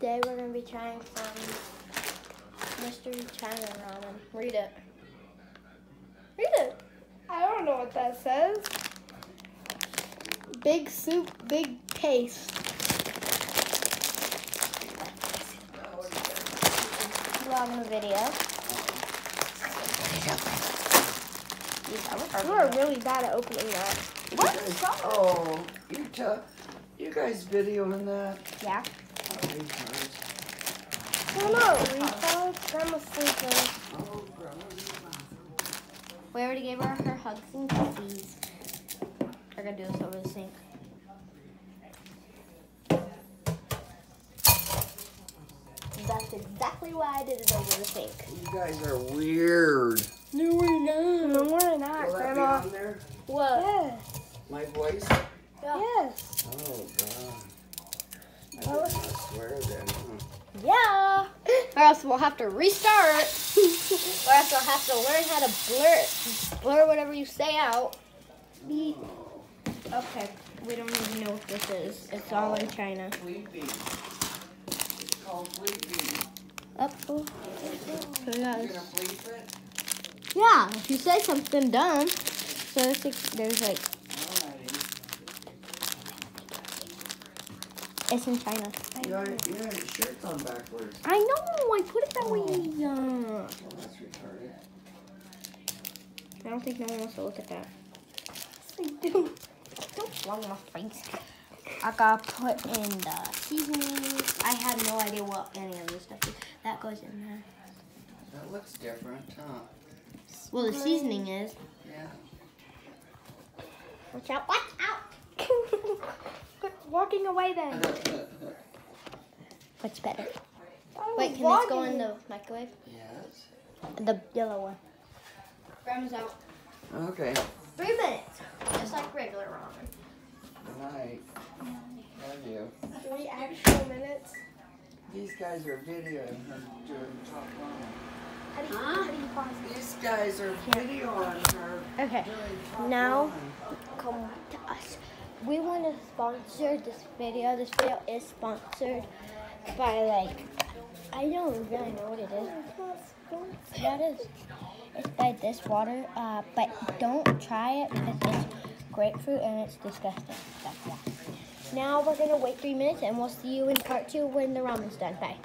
Today we're gonna be trying some mystery China ramen. Read it. Read it. I don't know what that says. Big soup, big taste. Vlog video. You are really bad at opening that. What? Oh, you guys- Oh, you tough. You guys videoing that? Yeah. Retards. I don't know. Retards. I'm asleep. Oh, grandma's in the bathroom. We already gave her her hugs and kisses. We're gonna do this over the sink. That's exactly why I did it over the sink. You guys are weird. No, we're not. No, we're not, Will that be Grandma. on there? What? Yes. My voice? Yes. Oh, God. I swear then. Yeah. Or else we'll have to restart. or else I'll have to learn how to blur blur whatever you say out. Oh, Okay. We don't even know what this is. It's all in China. It's called Fleepy. Up. Oh. So You guys. gonna it? Yeah, if you say something dumb. So there's like, there's like it's in China. You your shirt's on backwards. I know. I put it that way. Uh, Well, that's retarded. I don't think no one wants to look at that. I do. Don't flung my face. I got put in the seasonings. I had no idea what any of this stuff is. That goes in there. That looks different, huh? Well, the seasoning is. Yeah. Watch out! Watch out! Quit walking away then. What's better? Oh, Wait, was can this go in the microwave? yes. The yellow one. Grandma's out. Okay. Three minutes. Just like regular ramen. Good night. Love you. Three actual minutes. These guys are videoing her doing top line. How do you, how do you pause it? These guys are videoing her Okay. doing Now- line. come to us. We want to sponsor this video. This video is sponsored by like I don't really know what it is. It is. It's by this water, uh, but don't try it because it's grapefruit and it's disgusting. Now we're gonna wait three minutes and we'll see you in part two when the ramen's done. Bye.